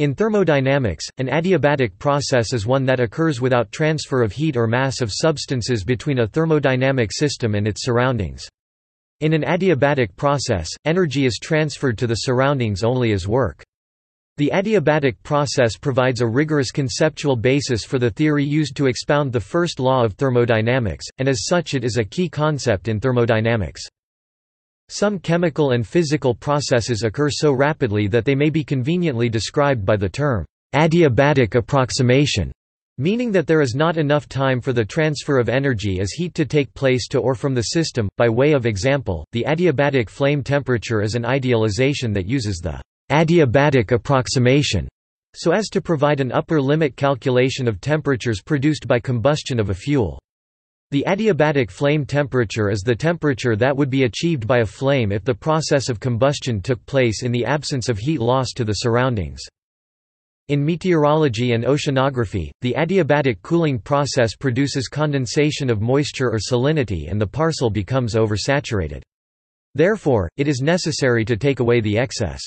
In thermodynamics, an adiabatic process is one that occurs without transfer of heat or mass of substances between a thermodynamic system and its surroundings. In an adiabatic process, energy is transferred to the surroundings only as work. The adiabatic process provides a rigorous conceptual basis for the theory used to expound the first law of thermodynamics, and as such it is a key concept in thermodynamics. Some chemical and physical processes occur so rapidly that they may be conveniently described by the term adiabatic approximation, meaning that there is not enough time for the transfer of energy as heat to take place to or from the system. By way of example, the adiabatic flame temperature is an idealization that uses the adiabatic approximation so as to provide an upper limit calculation of temperatures produced by combustion of a fuel. The adiabatic flame temperature is the temperature that would be achieved by a flame if the process of combustion took place in the absence of heat loss to the surroundings. In meteorology and oceanography, the adiabatic cooling process produces condensation of moisture or salinity and the parcel becomes oversaturated. Therefore, it is necessary to take away the excess.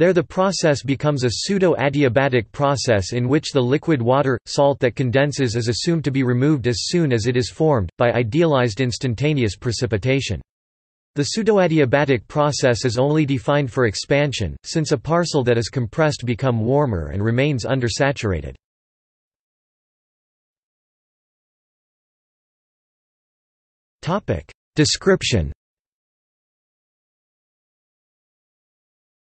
There the process becomes a pseudo-adiabatic process in which the liquid water, salt that condenses is assumed to be removed as soon as it is formed, by idealized instantaneous precipitation. The pseudoadiabatic process is only defined for expansion, since a parcel that is compressed become warmer and remains undersaturated. Description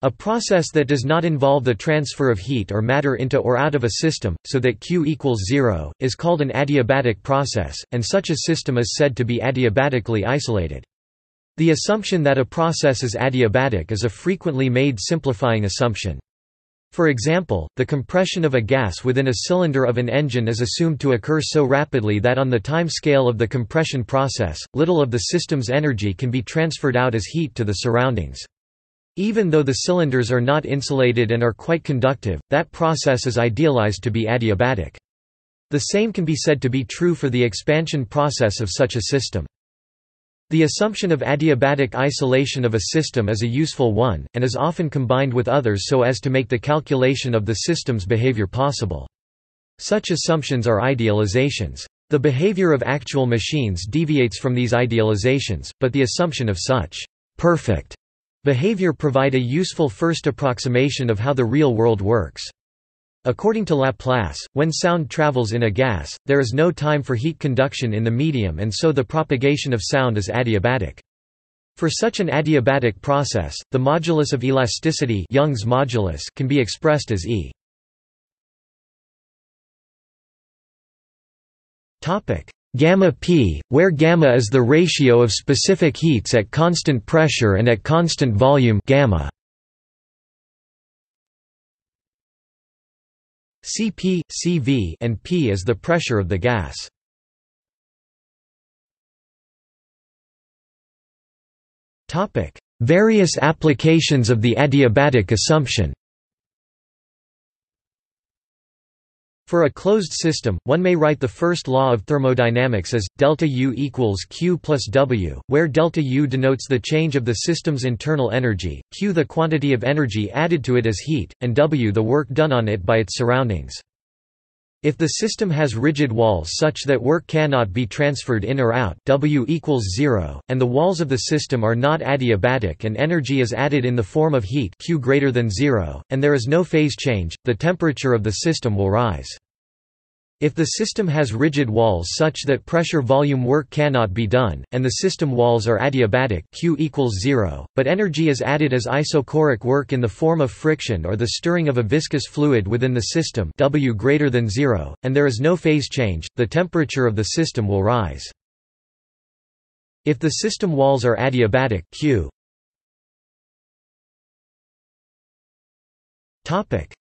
A process that does not involve the transfer of heat or matter into or out of a system, so that Q equals zero, is called an adiabatic process, and such a system is said to be adiabatically isolated. The assumption that a process is adiabatic is a frequently made simplifying assumption. For example, the compression of a gas within a cylinder of an engine is assumed to occur so rapidly that on the time scale of the compression process, little of the system's energy can be transferred out as heat to the surroundings. Even though the cylinders are not insulated and are quite conductive, that process is idealized to be adiabatic. The same can be said to be true for the expansion process of such a system. The assumption of adiabatic isolation of a system is a useful one, and is often combined with others so as to make the calculation of the system's behavior possible. Such assumptions are idealizations. The behavior of actual machines deviates from these idealizations, but the assumption of such perfect Behavior provide a useful first approximation of how the real world works. According to Laplace, when sound travels in a gas, there is no time for heat conduction in the medium and so the propagation of sound is adiabatic. For such an adiabatic process, the modulus of elasticity Young's modulus can be expressed as E. Gamma p, where gamma is the ratio of specific heats at constant pressure and at constant volume gamma. Cp, Cv and p is the pressure of the gas. Topic: Various applications of the adiabatic assumption. For a closed system, one may write the first law of thermodynamics as delta U equals Q plus W, where delta U denotes the change of the system's internal energy, Q the quantity of energy added to it as heat, and W the work done on it by its surroundings. If the system has rigid walls such that work cannot be transferred in or out W equals zero, and the walls of the system are not adiabatic and energy is added in the form of heat Q greater than zero, and there is no phase change, the temperature of the system will rise. If the system has rigid walls such that pressure-volume work cannot be done, and the system walls are adiabatic Q equals zero, but energy is added as isochoric work in the form of friction or the stirring of a viscous fluid within the system W greater than zero, and there is no phase change, the temperature of the system will rise. If the system walls are adiabatic Q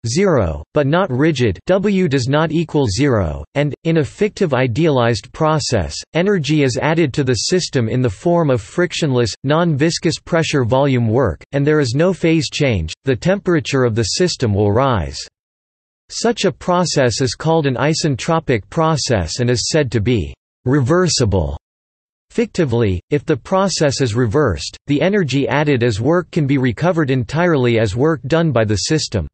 0, but not rigid W does not equal 0, and, in a fictive idealized process, energy is added to the system in the form of frictionless, non-viscous pressure-volume work, and there is no phase change, the temperature of the system will rise. Such a process is called an isentropic process and is said to be reversible. Fictively, if the process is reversed, the energy added as work can be recovered entirely as work done by the system.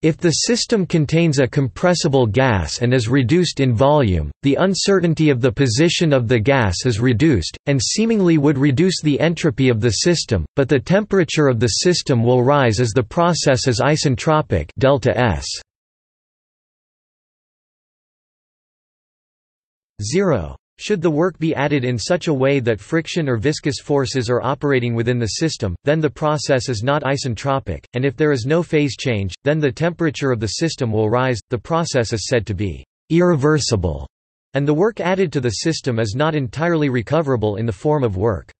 If the system contains a compressible gas and is reduced in volume, the uncertainty of the position of the gas is reduced, and seemingly would reduce the entropy of the system, but the temperature of the system will rise as the process is isentropic delta S. 0. Should the work be added in such a way that friction or viscous forces are operating within the system, then the process is not isentropic, and if there is no phase change, then the temperature of the system will rise. The process is said to be irreversible, and the work added to the system is not entirely recoverable in the form of work.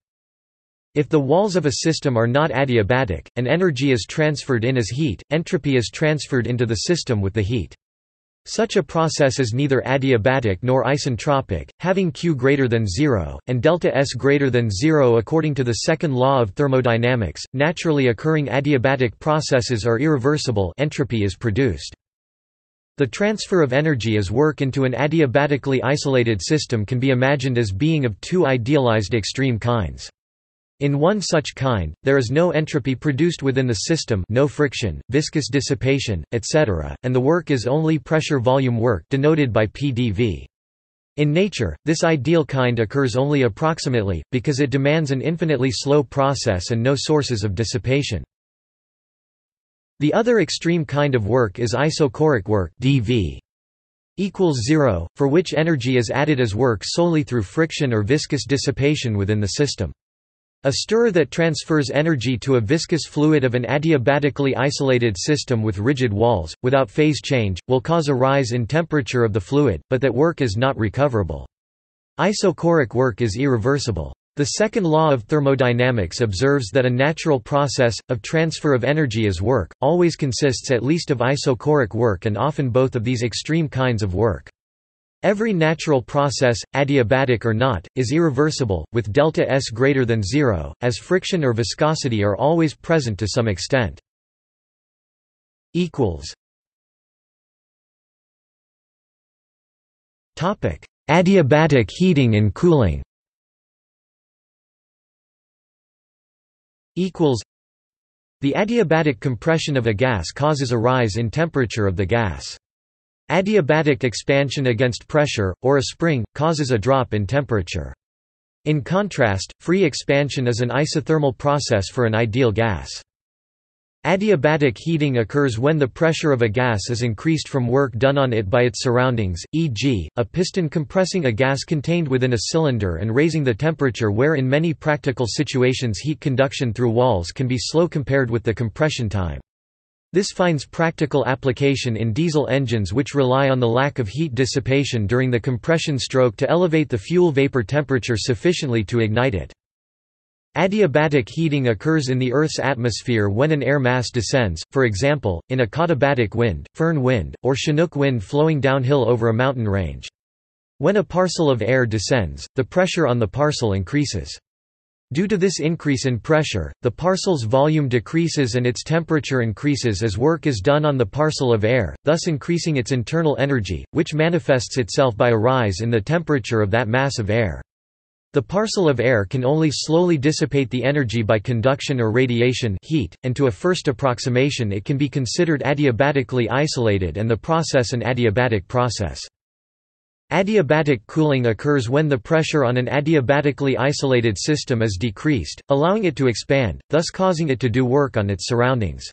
If the walls of a system are not adiabatic, and energy is transferred in as heat, entropy is transferred into the system with the heat. Such a process is neither adiabatic nor isentropic, having Q greater than zero, and delta S greater than zero according to the second law of thermodynamics. Naturally occurring adiabatic processes are irreversible entropy is produced. The transfer of energy as work into an adiabatically isolated system can be imagined as being of two idealized extreme kinds. In one such kind, there is no entropy produced within the system no friction, viscous dissipation, etc., and the work is only pressure-volume work denoted by PdV. In nature, this ideal kind occurs only approximately, because it demands an infinitely slow process and no sources of dissipation. The other extreme kind of work is isochoric work dV equals zero, for which energy is added as work solely through friction or viscous dissipation within the system. A stirrer that transfers energy to a viscous fluid of an adiabatically isolated system with rigid walls, without phase change, will cause a rise in temperature of the fluid, but that work is not recoverable. Isochoric work is irreversible. The second law of thermodynamics observes that a natural process, of transfer of energy as work, always consists at least of isochoric work and often both of these extreme kinds of work. Every natural process, adiabatic or not, is irreversible, with delta S greater than zero, as friction or viscosity are always present to some extent. Adiabatic heating and cooling The adiabatic compression of a gas causes a rise in temperature of the gas. Adiabatic expansion against pressure, or a spring, causes a drop in temperature. In contrast, free expansion is an isothermal process for an ideal gas. Adiabatic heating occurs when the pressure of a gas is increased from work done on it by its surroundings, e.g., a piston compressing a gas contained within a cylinder and raising the temperature where in many practical situations heat conduction through walls can be slow compared with the compression time. This finds practical application in diesel engines which rely on the lack of heat dissipation during the compression stroke to elevate the fuel vapor temperature sufficiently to ignite it. Adiabatic heating occurs in the Earth's atmosphere when an air mass descends, for example, in a katabatic wind, föhn wind, or chinook wind flowing downhill over a mountain range. When a parcel of air descends, the pressure on the parcel increases. Due to this increase in pressure, the parcel's volume decreases and its temperature increases as work is done on the parcel of air, thus increasing its internal energy, which manifests itself by a rise in the temperature of that mass of air. The parcel of air can only slowly dissipate the energy by conduction or radiation heat, and to a first approximation it can be considered adiabatically isolated and the process an adiabatic process. Adiabatic cooling occurs when the pressure on an adiabatically isolated system is decreased, allowing it to expand, thus causing it to do work on its surroundings.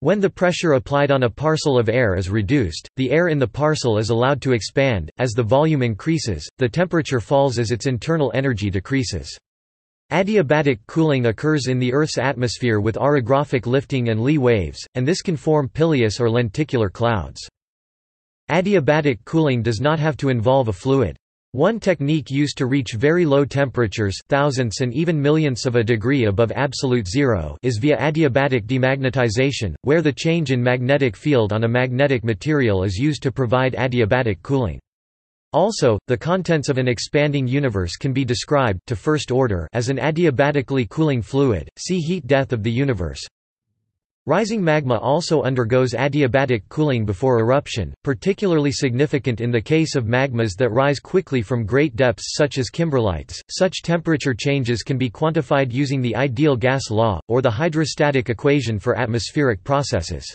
When the pressure applied on a parcel of air is reduced, the air in the parcel is allowed to expand. As the volume increases, the temperature falls as its internal energy decreases. Adiabatic cooling occurs in the Earth's atmosphere with orographic lifting and Lee waves, and this can form pileus or lenticular clouds. Adiabatic cooling does not have to involve a fluid. One technique used to reach very low temperatures thousandths and even millionths of a degree above absolute zero is via adiabatic demagnetization, where the change in magnetic field on a magnetic material is used to provide adiabatic cooling. Also, the contents of an expanding universe can be described to first order as an adiabatically cooling fluid. See heat death of the universe. Rising magma also undergoes adiabatic cooling before eruption, particularly significant in the case of magmas that rise quickly from great depths such as kimberlites. Such temperature changes can be quantified using the ideal gas law, or the hydrostatic equation for atmospheric processes.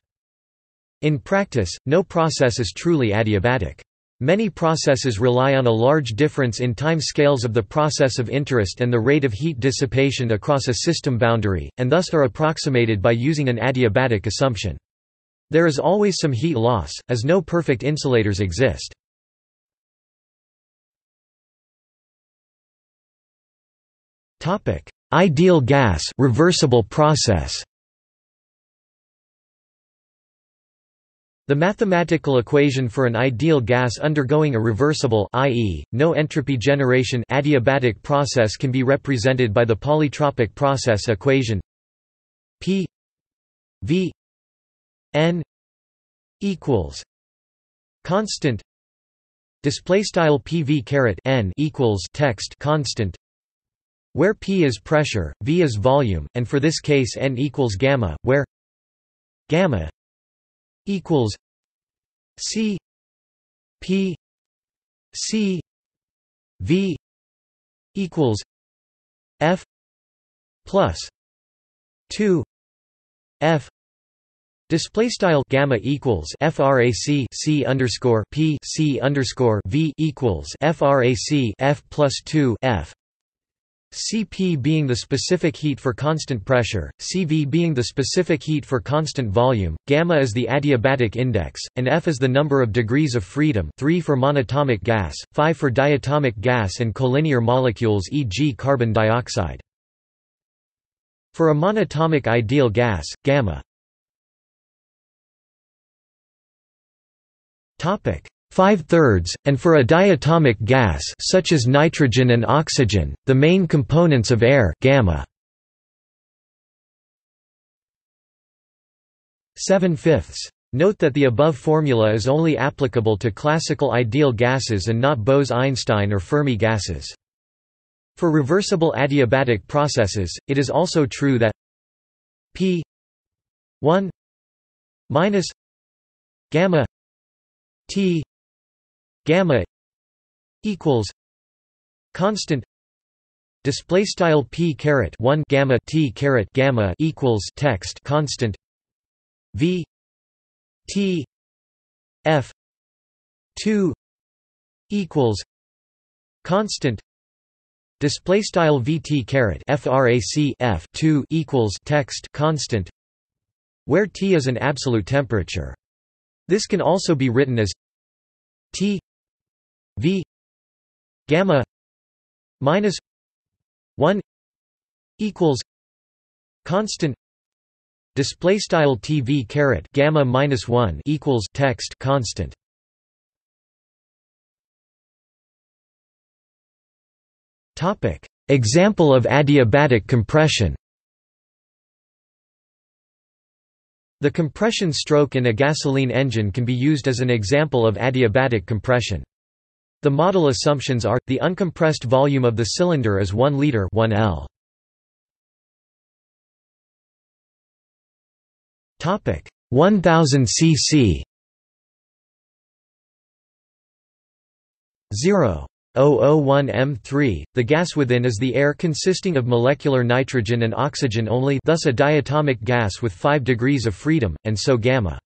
In practice, no process is truly adiabatic. Many processes rely on a large difference in time scales of the process of interest and the rate of heat dissipation across a system boundary, and thus are approximated by using an adiabatic assumption. There is always some heat loss, as no perfect insulators exist. Ideal gas reversible process The mathematical equation for an ideal gas undergoing a reversible i.e., no entropy generation adiabatic process can be represented by the polytropic process equation P V N equals constant display style PV caret N equals text constant where P is pressure, V is volume, and for this case N equals gamma, where gamma equals C P C V equals F plus two F. Display style gamma equals frac c underscore p c underscore v equals frac f plus two f Cp being the specific heat for constant pressure, Cv being the specific heat for constant volume, gamma is the adiabatic index, and F is the number of degrees of freedom 3 for monatomic gas, 5 for diatomic gas and collinear molecules e.g. carbon dioxide. For a monatomic ideal gas, gamma topic 5 thirds, and for a diatomic gas such as nitrogen and oxygen, the main components of air gamma. 7 fifths. Note that the above formula is only applicable to classical ideal gases and not Bose-Einstein or Fermi gases. For reversible adiabatic processes, it is also true that p 1 minus gamma t gamma equals constant display style p caret 1 gamma t caret gamma equals text constant v t f 2 equals constant display style vt caret frac f 2 equals text constant where T is an absolute temperature. This can also be written as T V gamma minus one equals constant display style TV caret gamma minus one equals text constant. Topic Example of adiabatic compression The compression stroke in a gasoline engine can be used as an example of adiabatic compression. The model assumptions are, the uncompressed volume of the cylinder is 1 liter 1 L. Topic 1000 cc 0 001M3, the gas within is the air consisting of molecular nitrogen and oxygen only thus a diatomic gas with 5 degrees of freedom, and so gamma.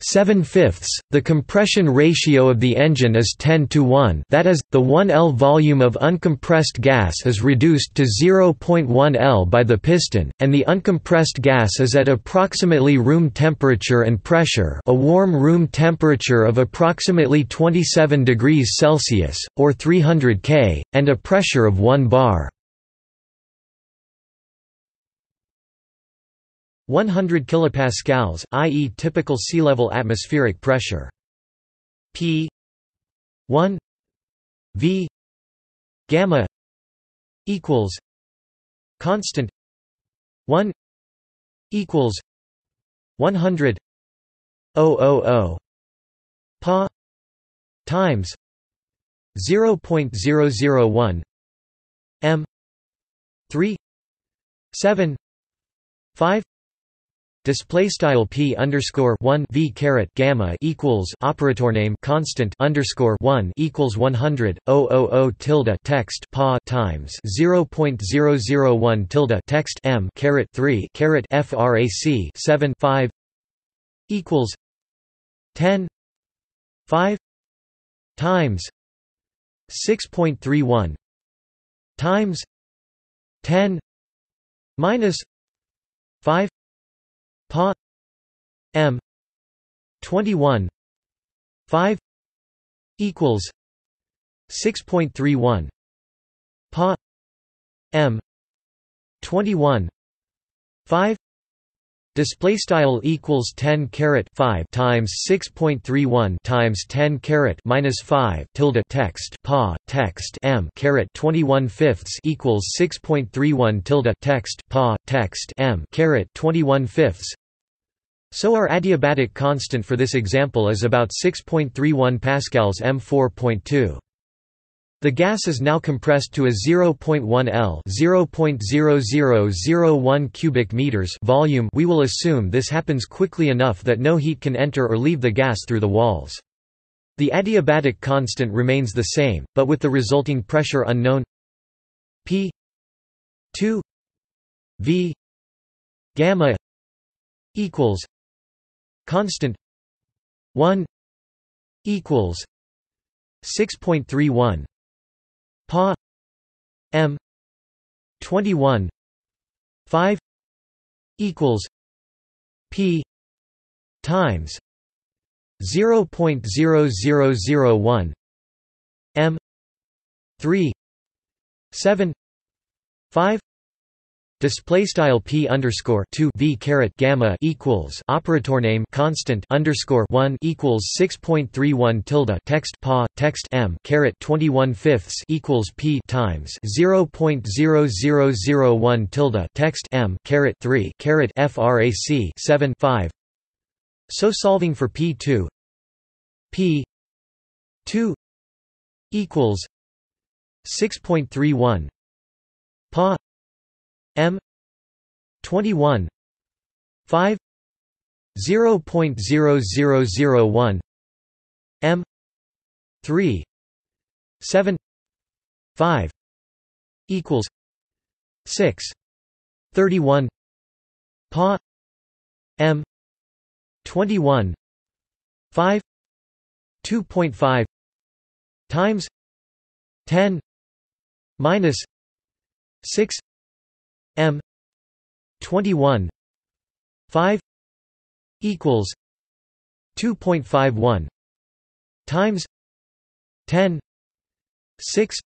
7 fifths, the compression ratio of the engine is 10 to 1 that is, the 1 L volume of uncompressed gas is reduced to 0.1 L by the piston, and the uncompressed gas is at approximately room temperature and pressure a warm room temperature of approximately 27 degrees Celsius, or 300 K, and a pressure of 1 bar. 100 kilopascals, i.e. typical sea level atmospheric pressure. P 1 V gamma equals constant 1 equals 100 000 pa times 0.001 m 3 7 5 display style p underscore 1 v caret gamma equals operator name constant underscore 1 equals 100 000 tilde text pa times 0.001 tilde text m caret 3 caret frac 7 5 equals 10 5 times 6.31 times 10 minus 5 pa. M. 21 5 equals. 6.31 pa. M. 21 5 Display style equals 10 caret 5 times 6.31 times 10 caret minus 5 tilde text pa text m caret 21 fifths equals 6.31 tilde text pa text m caret 21 fifths. So our adiabatic constant for this example is about 6.31 pascals m 4.2. The gas is now compressed to a 0.1 L (0.0001 cubic meters) volume. We will assume this happens quickly enough that no heat can enter or leave the gas through the walls. The adiabatic constant remains the same, but with the resulting pressure unknown P 2 V gamma equals constant 1 equals 6.31 Pa M twenty one five equals P times zero point zero zero zero one M three seven five Display style p underscore two v caret gamma equals operator name constant underscore one equals six point three one tilde text pa text m caret twenty one fifths equals p times zero point zero zero zero one tilde text m caret three caret frac seven five. So solving for p two p two equals six point three one M twenty one five zero point zero zero zero one M three seven five equals six thirty one Pa M twenty one five two point five times ten minus six M twenty one five equals two point five one times ten six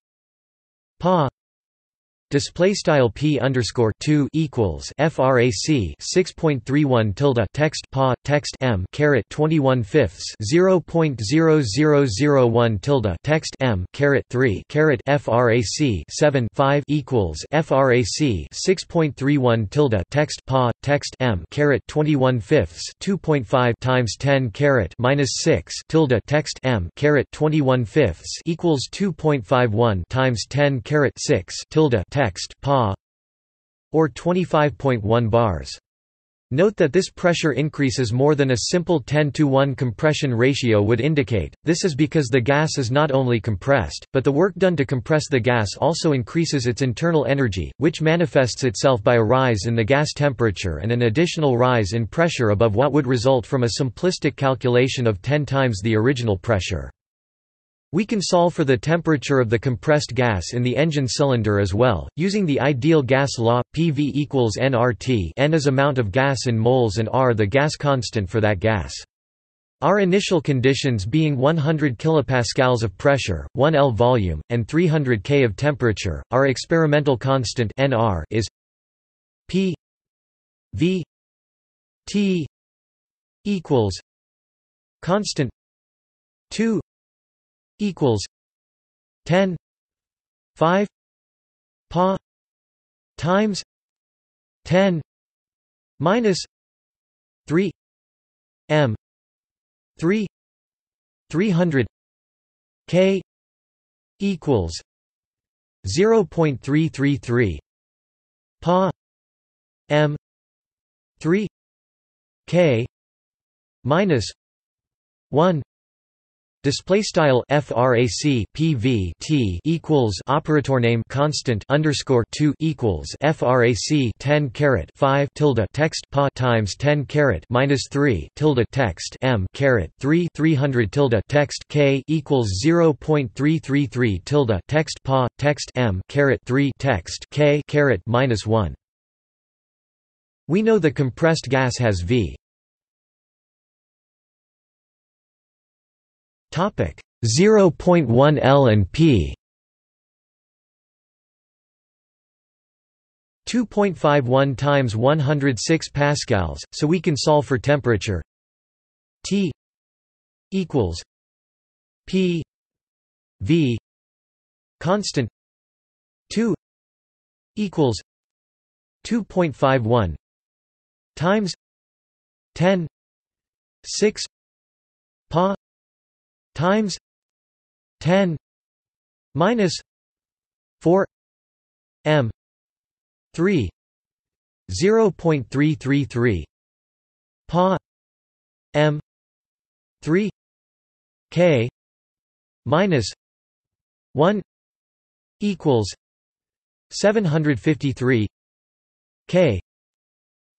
pa Display style p underscore two equals frac six point three one tilde text pa text m caret twenty one fifths zero point zero zero zero one tilde text m caret three caret frac seven five equals frac six point three one tilde text pa text m caret twenty one fifths two point five times ten caret minus six tilde text m caret twenty one fifths equals two point five one times ten caret six tilde text pa or 25.1 bars. Note that this pressure increases more than a simple 10 to 1 compression ratio would indicate. This is because the gas is not only compressed, but the work done to compress the gas also increases its internal energy, which manifests itself by a rise in the gas temperature and an additional rise in pressure above what would result from a simplistic calculation of 10 times the original pressure. We can solve for the temperature of the compressed gas in the engine cylinder as well, using the ideal gas law, PV equals nRT n is amount of gas in moles and R the gas constant for that gas. Our initial conditions being 100 kPa of pressure, 1 L volume, and 300 K of temperature, our experimental constant nR is P V T equals constant 2 equals 10 5 pa times 10 minus 3 m 3 300 k equals 0.333 pa m 3 k minus 1 Display style frac pv t equals operator name constant underscore two equals frac 10 caret 5 tilde text pa times 10 caret minus 3 tilde text m caret 3 300 tilde text k equals 0.333 tilde text pa text m caret 3 text k caret minus 1. We know the compressed gas has v 0.1 L and P. 2.51 times 106 pascals so we can solve for temperature. T equals P V constant 2 equals 2.51 times 10 6 pa times 10 minus 4 m 3 0.333 pa m 3 k minus 1 equals 753 k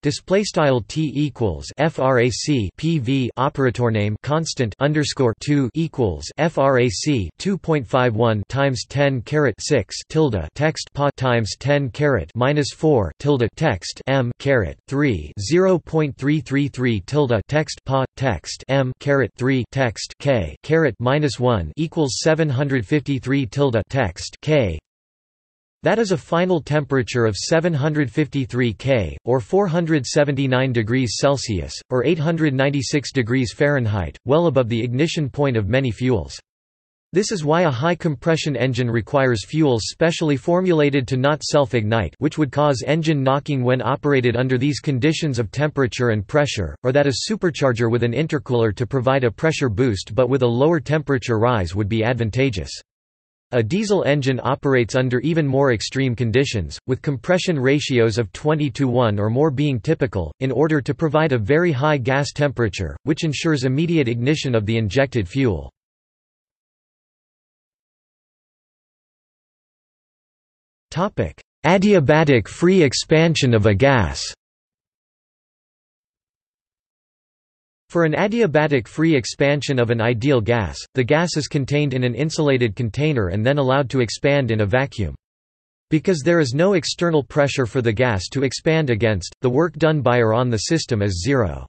Display style t equals frac pv operator name constant underscore two equals frac 2.51 times 10 caret 6 tilde text pa times 10 caret minus 4 tilde text m caret 3 0.333 tilde text pa text m caret 3 text k caret minus 1 equals 753 tilde text k that is a final temperature of 753 K, or 479 degrees Celsius, or 896 degrees Fahrenheit, well above the ignition point of many fuels. This is why a high compression engine requires fuels specially formulated to not self-ignite which would cause engine knocking when operated under these conditions of temperature and pressure, or that a supercharger with an intercooler to provide a pressure boost but with a lower temperature rise would be advantageous. A diesel engine operates under even more extreme conditions, with compression ratios of 20 to 1 or more being typical, in order to provide a very high gas temperature, which ensures immediate ignition of the injected fuel. Adiabatic free expansion of a gas For an adiabatic free expansion of an ideal gas, the gas is contained in an insulated container and then allowed to expand in a vacuum. Because there is no external pressure for the gas to expand against, the work done by or on the system is zero.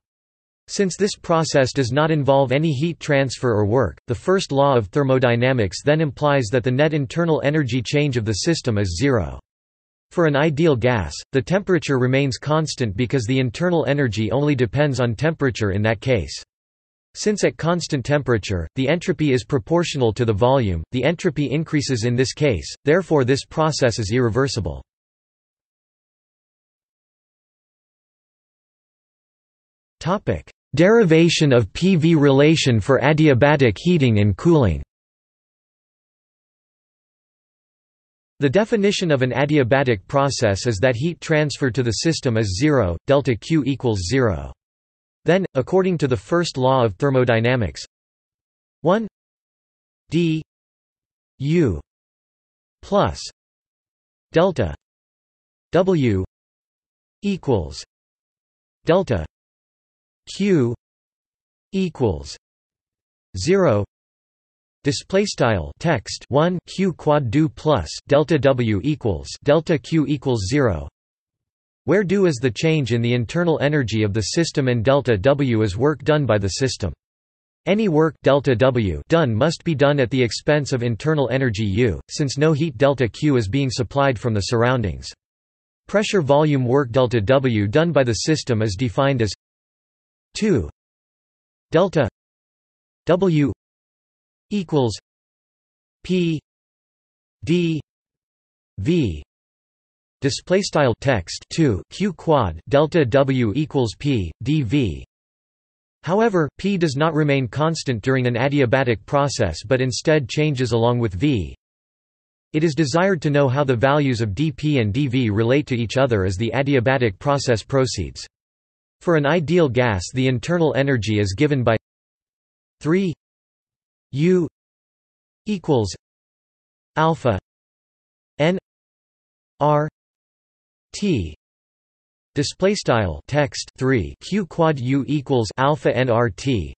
Since this process does not involve any heat transfer or work, the first law of thermodynamics then implies that the net internal energy change of the system is zero. For an ideal gas, the temperature remains constant because the internal energy only depends on temperature in that case. Since at constant temperature, the entropy is proportional to the volume, the entropy increases in this case, therefore this process is irreversible. Derivation of PV relation for adiabatic heating and cooling The definition of an adiabatic process is that heat transfer to the system is zero, delta Q equals zero. Then, according to the first law of thermodynamics, 1 d U plus delta W equals delta Q equals zero Display style text 1 q quad do plus delta w equals delta q equals 0 where do is the change in the internal energy of the system and delta W is work done by the system. Any work delta W done must be done at the expense of internal energy U, since no heat delta Q is being supplied from the surroundings. Pressure volume work delta W done by the system is defined as 2 delta W equals P D V. Display style text 2 q quad delta w equals p dv however p does not remain constant during an adiabatic process but instead changes along with v. It is desired to know how the values of dp and dv relate to each other as the adiabatic process proceeds. For an ideal gas the internal energy is given by 3 U equals alpha n r t. Display style text 3 q quad u equals alpha n r t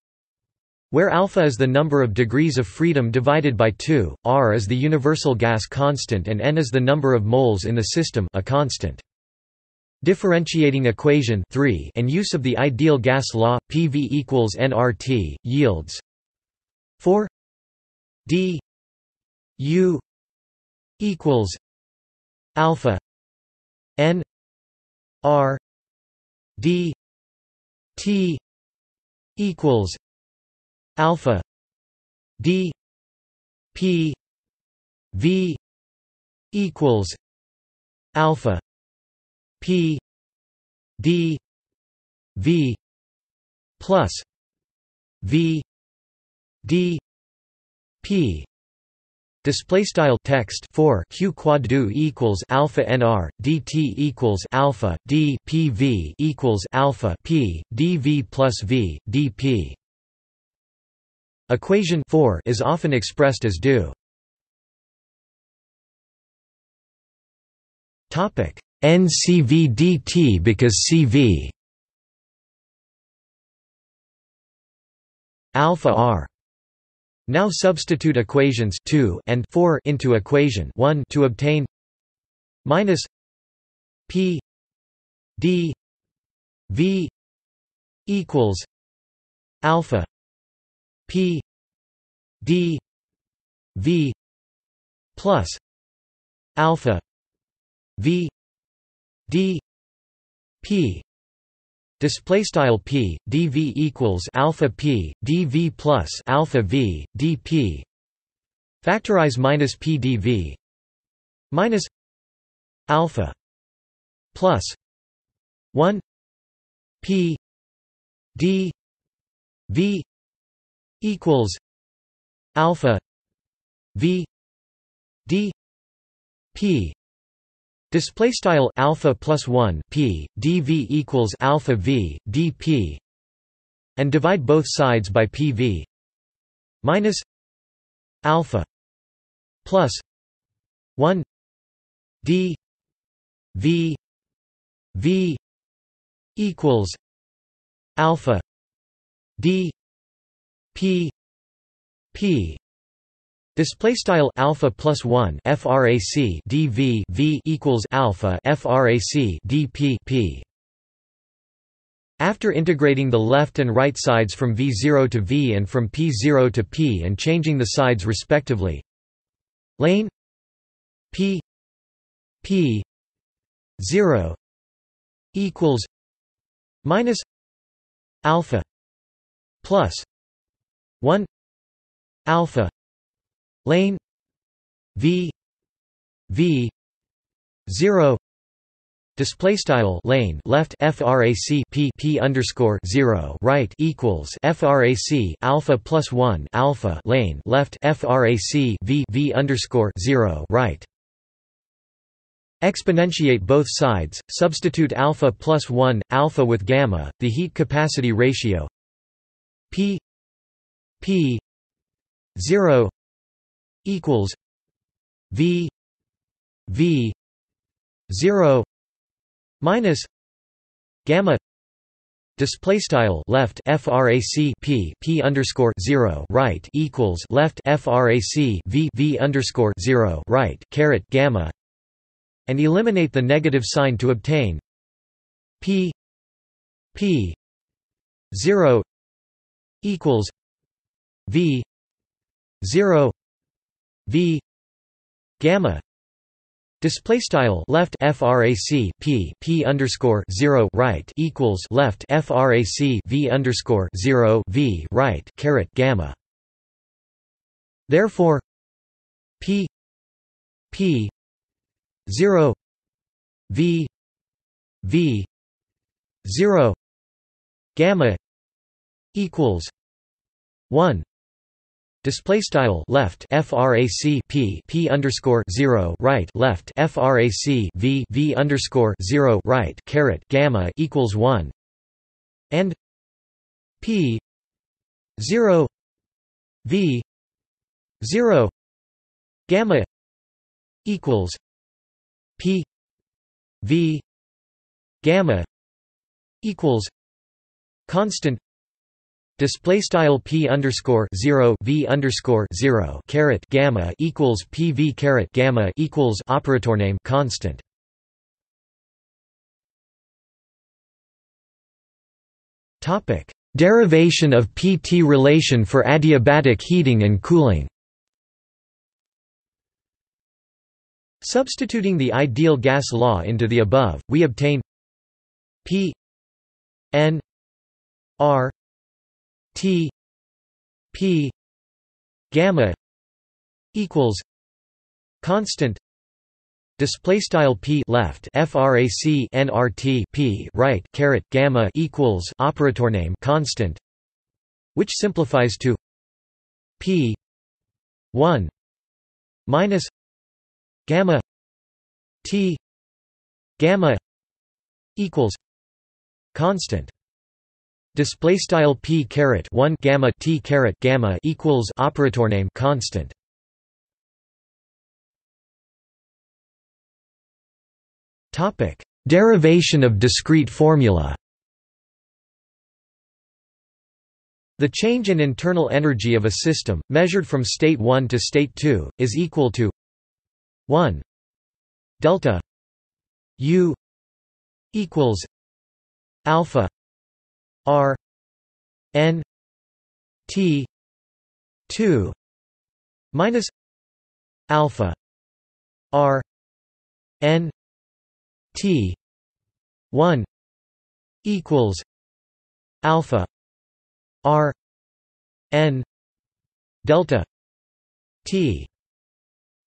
where alpha is the number of degrees of freedom divided by 2 r is the universal gas constant and n is the number of moles in the system a constant. Differentiating equation 3 and use of the ideal gas law pv equals nRT yields 4 d u equals alpha n r d t equals alpha d p v equals alpha p d v plus v d p Display style text 4 q quad do equals alpha nr dt equals alpha d pv equals alpha p dv plus v dp. Equation 4 is often expressed as do. Topic NCV dt because CV alpha r now substitute equations 2 and 4 into equation 1 to obtain minus p d v equals alpha p d v plus alpha v d p Display style p dv equals alpha p dv plus alpha v dp. Factorize minus p dv minus alpha plus one p d v equals alpha v d p Display style alpha plus one p dv equals alpha v dp, and divide both sides by pv minus alpha plus one d v v equals alpha d p p Display style alpha plus one frac dv v equals alpha frac dp p. After integrating the left and right sides from v0 to v and from p0 to p and changing the sides respectively, lane p p 0 equals minus alpha plus 1 alpha lane. V. V. 0 display style lane left frac p p underscore 0 right equals frac alpha plus 1 alpha lane left frac v v underscore 0 right. Exponentiate both sides, substitute alpha plus 1, alpha with gamma, the heat capacity ratio p p 0 equals V V zero minus gamma Display style left frac p p underscore zero right equals left frac v v underscore zero right caret gamma, and eliminate the negative sign to obtain p p zero equals v zero v gamma display style left frac p p underscore 0 right equals left frac v underscore 0 v right caret gamma. Therefore p p 0 v v 0 gamma equals 1 Display style left frac p p underscore zero right left frac v v underscore zero right caret gamma equals one. and p 0 v 0 gamma equals p v gamma equals constant Display style p underscore zero v underscore zero caret gamma equals p v caret gamma equals operator name constant. Topic: Derivation of PT relation for adiabatic heating and cooling. Substituting the ideal gas law into the above, we obtain P n r T P gamma equals constant display style P left frac nRT P right caret gamma equals operator name constant which simplifies to P 1 minus gamma T gamma equals constant Display style p caret one gamma t caret gamma equals operator name constant. Topic: Derivation of discrete formula. The change in internal energy of a system, measured from state 1 to state 2, is equal to 1 delta u equals alpha R N T two minus alpha R N T one equals alpha R N delta T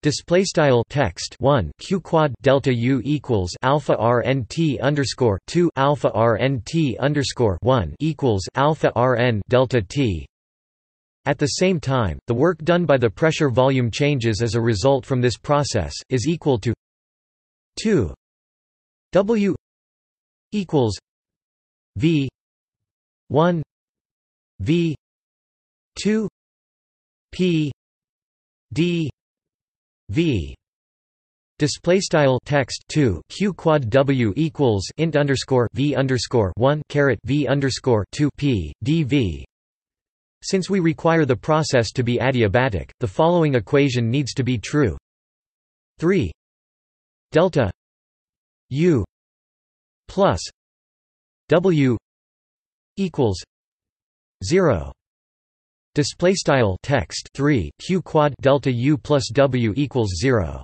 Display style text one q quad delta u equals alpha r n t underscore two alpha r n t underscore one equals alpha r n delta t. At the same time, the work done by the pressure volume changes as a result from this process is equal to two w equals v one v two p d v. Display style text 2 q quad w equals int underscore v underscore 1 caret v underscore 2 p dv since we require the process to be adiabatic the following equation needs to be true. 3 delta u plus w equals 0 Display style text 3 q quad delta u plus w equals 0.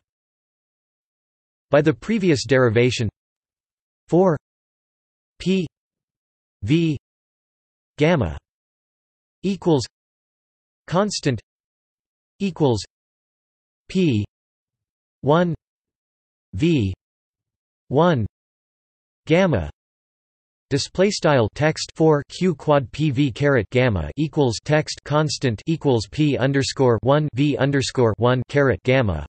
By the previous derivation 4 p v gamma equals constant equals p 1 v 1 gamma Display style text 4 q quad pv caret gamma equals text constant equals p underscore 1 v underscore 1 caret gamma.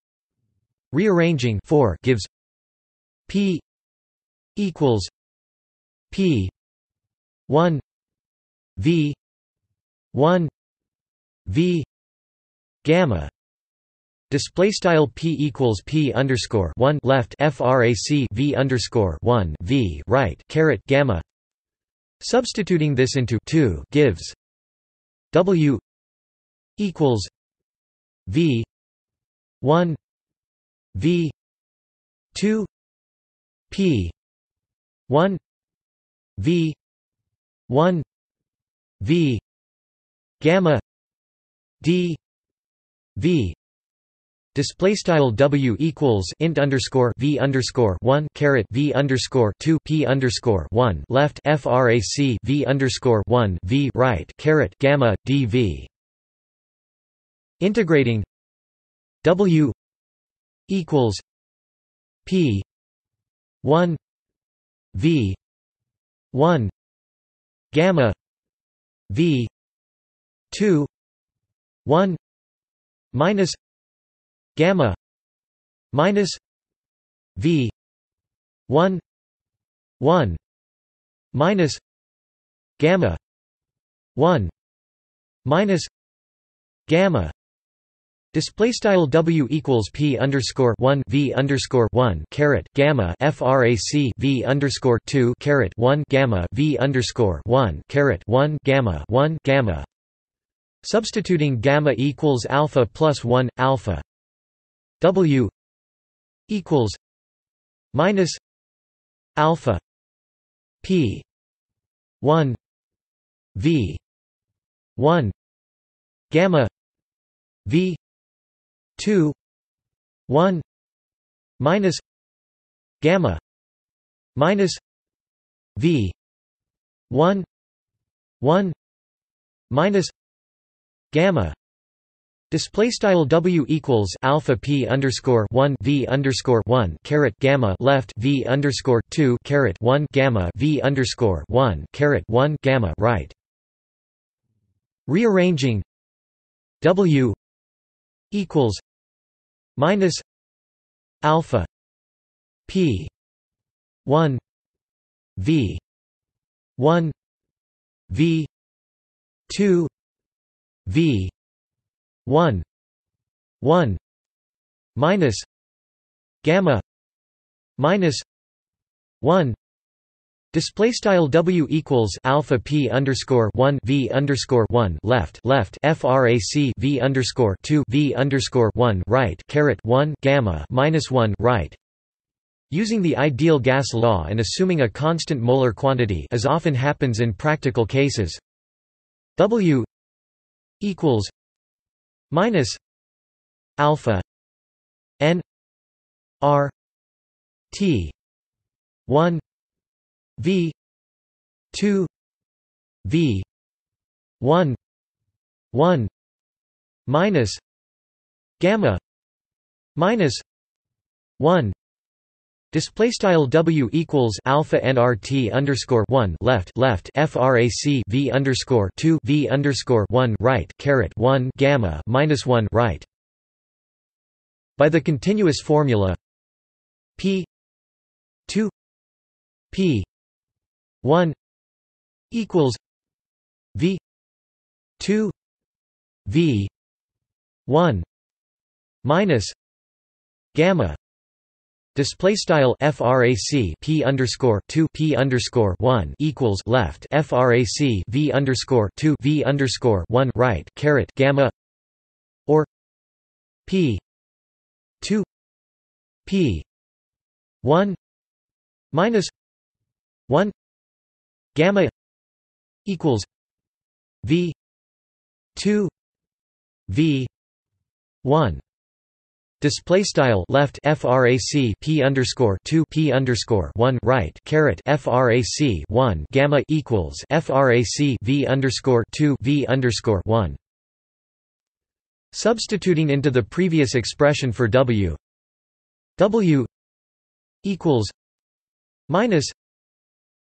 Rearranging 4 gives p equals p 1 v 1 v gamma Display style p equals p underscore one left frac v underscore one v right caret gamma. Substituting this into 2 gives W equals V 1 V 2 P 1 V 1 V gamma D V Display style W equals int underscore V underscore one caret V underscore two P underscore one left FRAC V underscore one V right caret gamma DV Integrating W equals P one V one gamma V two one minus gamma minus v 1 1 minus gamma 1 minus gamma Display style W equals P underscore one V underscore one caret gamma FRAC V underscore two caret one gamma V underscore one caret one gamma one gamma. Substituting gamma equals alpha plus one alpha W equals minus alpha P one V one gamma V 2 1 minus gamma minus v 1 1 minus gamma Display style W equals alpha P underscore one V underscore one caret gamma left V underscore two caret one gamma V underscore one caret one gamma right. Rearranging W equals minus alpha p 1 v 1 v 2 v 1 1 minus gamma minus 1 Display style W equals alpha P underscore one V underscore one left left FRAC V underscore two V underscore one right caret one gamma minus one right. Using the ideal gas law and assuming a constant molar quantity as often happens in practical cases. W equals minus alpha N R T one V two V one one minus gamma minus one Display style W equals alpha nRT underscore one left left FRAC V underscore two V underscore one right caret one gamma minus one right. By the continuous formula P two P 1 equals v 2 v 1 minus gamma Display style frac p underscore two p underscore one equals left frac v underscore two v underscore one right caret gamma or p two p one minus one gamma equals v 2 v 1 Display style left frac p underscore two p underscore one right caret frac one gamma equals frac v underscore two v underscore one. Substituting into the previous expression for w w equals minus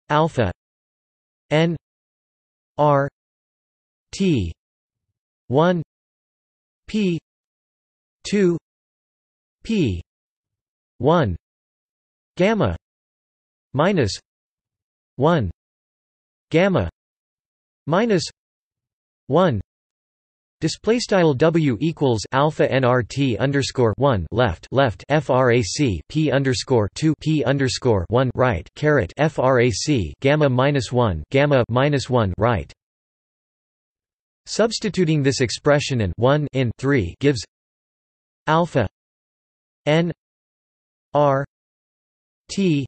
alpha N R T one P two P. one. Gamma. Minus one. Gamma. Minus one. Display style W equals alpha nRT underscore one left left FRAC P underscore two P underscore one right caret FRAC gamma minus one gamma minus one right. Substituting this expression in one in three gives alpha N R T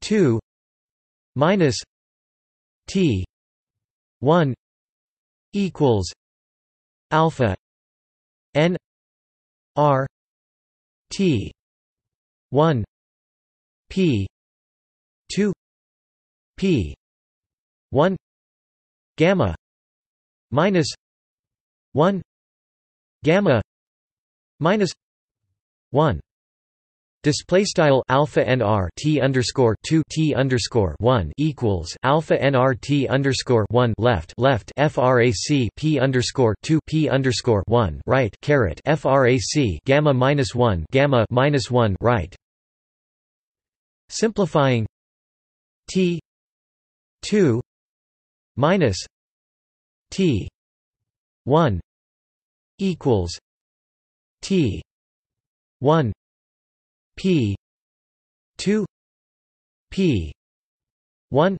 two minus T one equals alpha n r t 1 p 2 p 1 gamma minus 1 gamma minus 1 Display style alpha nr t underscore two t underscore one equals alpha nr t underscore one left left frac p underscore two p underscore one right caret frac gamma minus one gamma minus one right. Simplifying t two minus T one equals T one P two P one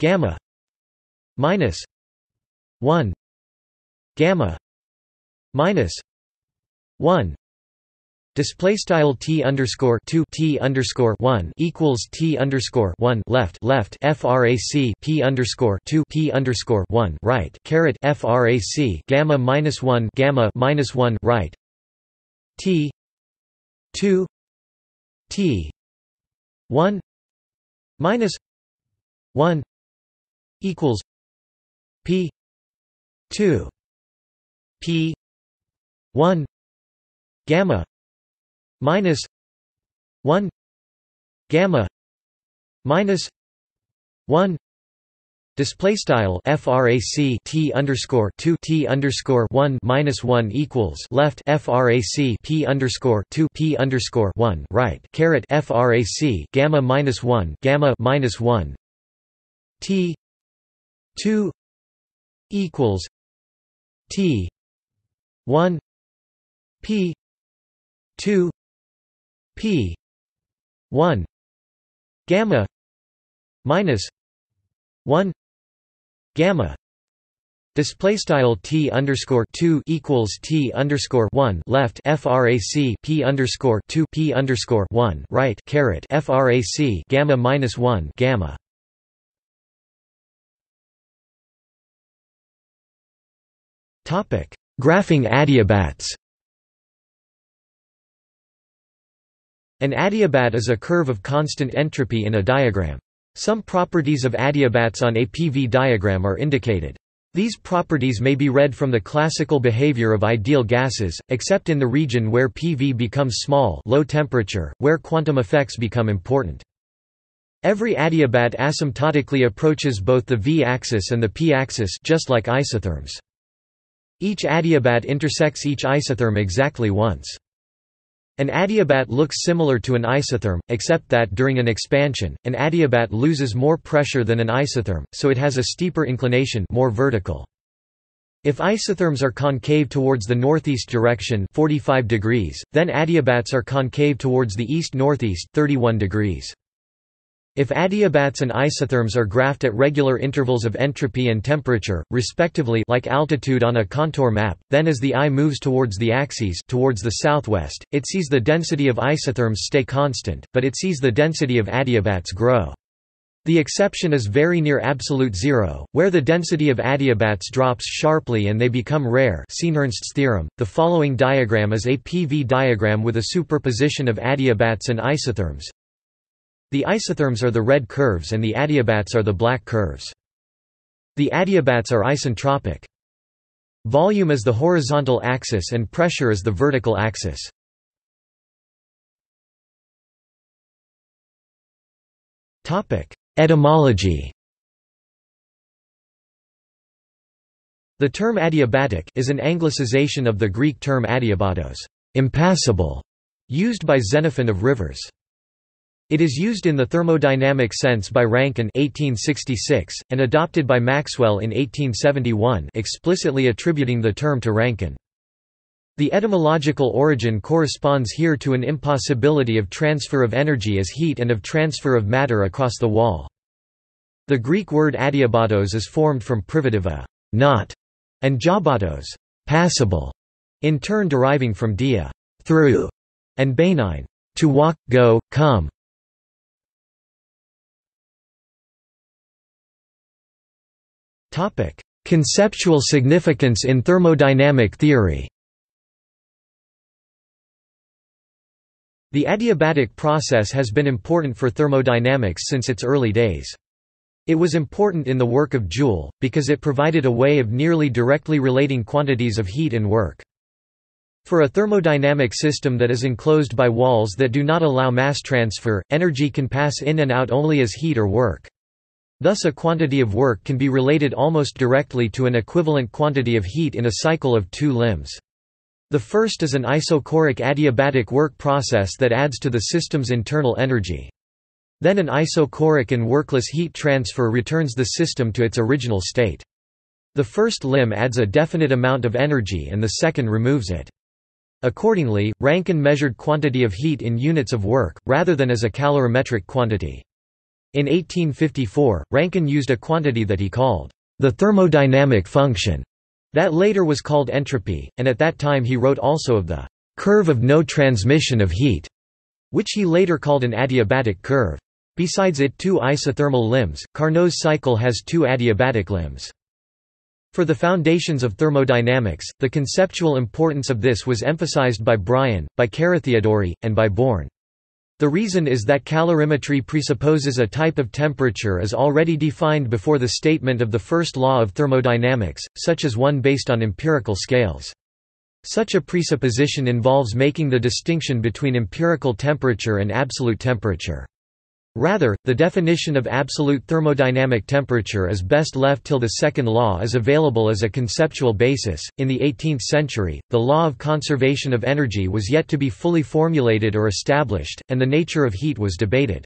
gamma minus one gamma minus one. Display style t underscore two t underscore one equals t underscore one left left frac p underscore two p underscore one right caret frac gamma minus one gamma minus one right. T two t one minus one equals p two p one gamma minus 1 gamma minus 1 Display style frac t underscore two t underscore one minus one equals left frac p underscore two p underscore one right caret frac gamma minus one gamma minus one. T two equals t one p two p 1 gamma minus 1 gamma Display style t underscore two equals t underscore one left frac p underscore two p underscore one right caret frac gamma minus one gamma. Topic: Graphing adiabats. An adiabat is a curve of constant entropy in a diagram. Some properties of adiabats on a PV diagram are indicated. These properties may be read from the classical behavior of ideal gases, except in the region where PV becomes small low temperature, where quantum effects become important. Every adiabat asymptotically approaches both the v-axis and the p-axis just like isotherms. Each adiabat intersects each isotherm exactly once. An adiabat looks similar to an isotherm, except that during an expansion, an adiabat loses more pressure than an isotherm, so it has a steeper inclination more vertical. If isotherms are concave towards the northeast direction 45 degrees, then adiabats are concave towards the east-northeast 31 degrees. If adiabats and isotherms are graphed at regular intervals of entropy and temperature, respectively like altitude on a contour map, then as the eye moves towards the axes towards the southwest, it sees the density of isotherms stay constant, but it sees the density of adiabats grow. The exception is very near absolute zero, where the density of adiabats drops sharply and they become rare Nernst's theorem. The following diagram is a PV diagram with a superposition of adiabats and isotherms. The isotherms are the red curves and the adiabats are the black curves. The adiabats are isentropic. Volume is the horizontal axis and pressure is the vertical axis. Etymology The term adiabatic is an anglicization of the Greek term adiabatos, impassable, used by Xenophon of Rivers. It is used in the thermodynamic sense by Rankine 1866, and adopted by Maxwell in 1871 explicitly attributing the term to Rankine. The etymological origin corresponds here to an impossibility of transfer of energy as heat and of transfer of matter across the wall. The Greek word adiabatos is formed from privativa not, and diabatos passable, in turn deriving from dia through, and bainein to walk, go, come. Conceptual significance in thermodynamic theory The adiabatic process has been important for thermodynamics since its early days. It was important in the work of Joule, because it provided a way of nearly directly relating quantities of heat and work. For a thermodynamic system that is enclosed by walls that do not allow mass transfer, energy can pass in and out only as heat or work. Thus a quantity of work can be related almost directly to an equivalent quantity of heat in a cycle of two limbs. The first is an isochoric adiabatic work process that adds to the system's internal energy. Then an isochoric and workless heat transfer returns the system to its original state. The first limb adds a definite amount of energy and the second removes it. Accordingly, Rankine measured quantity of heat in units of work, rather than as a calorimetric quantity. In 1854, Rankine used a quantity that he called the thermodynamic function, that later was called entropy, and at that time he wrote also of the curve of no transmission of heat, which he later called an adiabatic curve. Besides it two isothermal limbs, Carnot's cycle has two adiabatic limbs. For the foundations of thermodynamics, the conceptual importance of this was emphasized by Bryan, by Carathéodory, and by Born. The reason is that calorimetry presupposes a type of temperature is already defined before the statement of the first law of thermodynamics, such as one based on empirical scales. Such a presupposition involves making the distinction between empirical temperature and absolute temperature. Rather, the definition of absolute thermodynamic temperature is best left till the second law is available as a conceptual basis. In the 18th century, the law of conservation of energy was yet to be fully formulated or established, and the nature of heat was debated.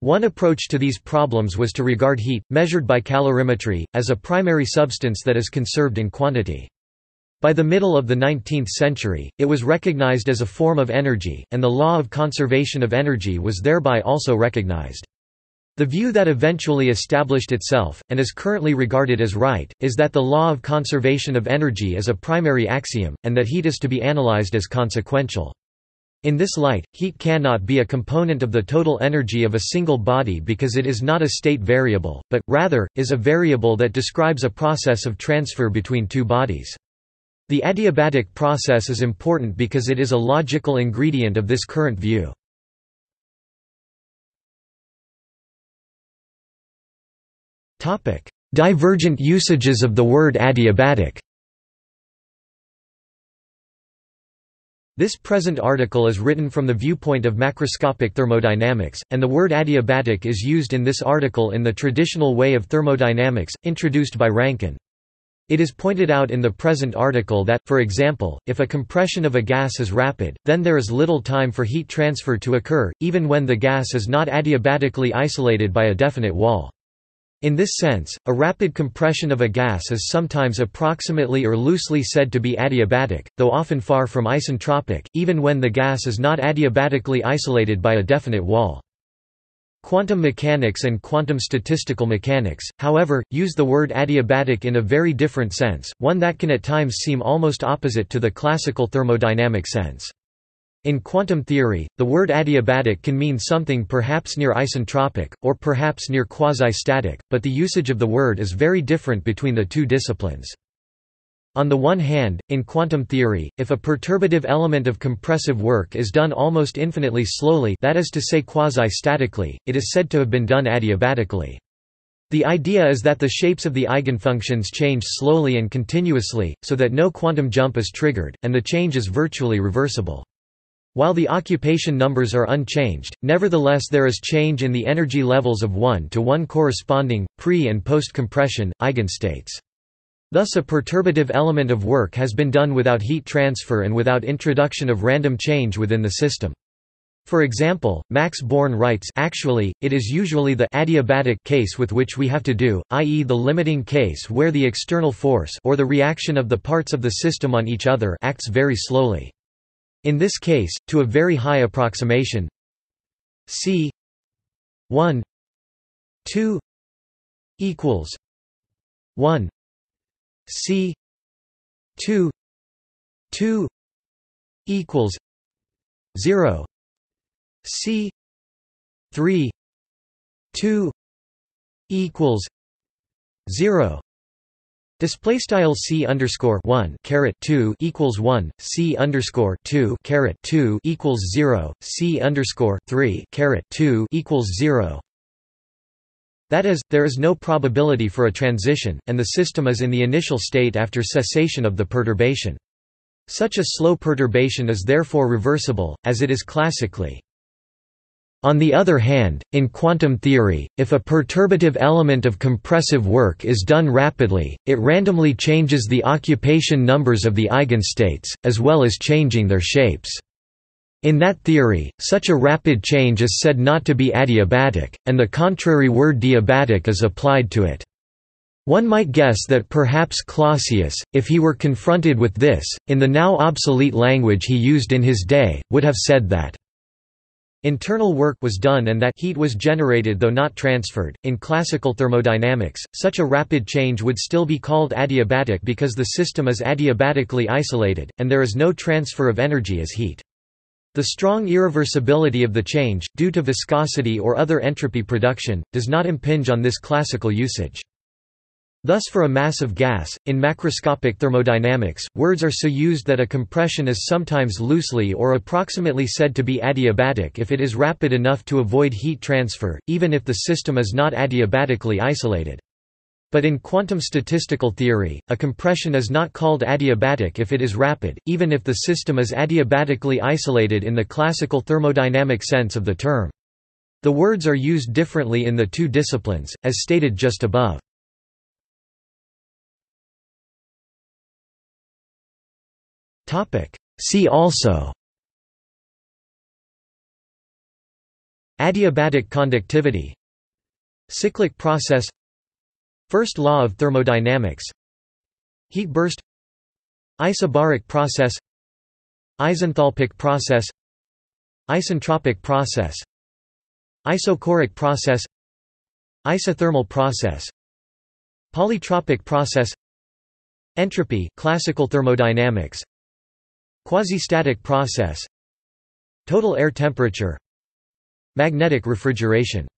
One approach to these problems was to regard heat, measured by calorimetry, as a primary substance that is conserved in quantity. By the middle of the 19th century, it was recognized as a form of energy, and the law of conservation of energy was thereby also recognized. The view that eventually established itself, and is currently regarded as right, is that the law of conservation of energy is a primary axiom, and that heat is to be analyzed as consequential. In this light, heat cannot be a component of the total energy of a single body because it is not a state variable, but, rather, is a variable that describes a process of transfer between two bodies. The adiabatic process is important because it is a logical ingredient of this current view. Divergent usages of the word adiabatic This present article is written from the viewpoint of macroscopic thermodynamics, and the word adiabatic is used in this article in the traditional way of thermodynamics, introduced by Rankine. It is pointed out in the present article that, for example, if a compression of a gas is rapid, then there is little time for heat transfer to occur, even when the gas is not adiabatically isolated by a definite wall. In this sense, a rapid compression of a gas is sometimes approximately or loosely said to be adiabatic, though often far from isentropic, even when the gas is not adiabatically isolated by a definite wall. Quantum mechanics and quantum statistical mechanics, however, use the word adiabatic in a very different sense, one that can at times seem almost opposite to the classical thermodynamic sense. In quantum theory, the word adiabatic can mean something perhaps near isentropic, or perhaps near quasi-static, but the usage of the word is very different between the two disciplines. On the one hand, in quantum theory, if a perturbative element of compressive work is done almost infinitely slowly that is to say quasi-statically, it is said to have been done adiabatically. The idea is that the shapes of the eigenfunctions change slowly and continuously, so that no quantum jump is triggered, and the change is virtually reversible. While the occupation numbers are unchanged, nevertheless there is change in the energy levels of one to one corresponding, pre- and post-compression, eigenstates. Thus a perturbative element of work has been done without heat transfer and without introduction of random change within the system. For example, Max Born writes actually, it is usually the adiabatic case with which we have to do, i.e. the limiting case where the external force or the reaction of the parts of the system on each other acts very slowly. In this case, to a very high approximation c 1 2 equals 1 C two two equals zero. C three two equals zero. Display style c underscore one caret two equals one. C underscore two caret two equals zero. C underscore three caret two equals zero that is, there is no probability for a transition, and the system is in the initial state after cessation of the perturbation. Such a slow perturbation is therefore reversible, as it is classically. On the other hand, in quantum theory, if a perturbative element of compressive work is done rapidly, it randomly changes the occupation numbers of the eigenstates, as well as changing their shapes. In that theory, such a rapid change is said not to be adiabatic, and the contrary word diabatic is applied to it. One might guess that perhaps Clausius, if he were confronted with this, in the now obsolete language he used in his day, would have said that internal work was done and that heat was generated though not transferred. In classical thermodynamics, such a rapid change would still be called adiabatic because the system is adiabatically isolated, and there is no transfer of energy as heat. The strong irreversibility of the change, due to viscosity or other entropy production, does not impinge on this classical usage. Thus for a mass of gas, in macroscopic thermodynamics, words are so used that a compression is sometimes loosely or approximately said to be adiabatic if it is rapid enough to avoid heat transfer, even if the system is not adiabatically isolated. But in quantum statistical theory, a compression is not called adiabatic if it is rapid, even if the system is adiabatically isolated in the classical thermodynamic sense of the term. The words are used differently in the two disciplines, as stated just above. See also Adiabatic conductivity Cyclic process First law of thermodynamics. Heat burst. Isobaric process. Isenthalpic process. Isentropic process. Isochoric process. Isothermal process. Polytropic process. Entropy classical thermodynamics. Quasi-static process. Total air temperature. Magnetic refrigeration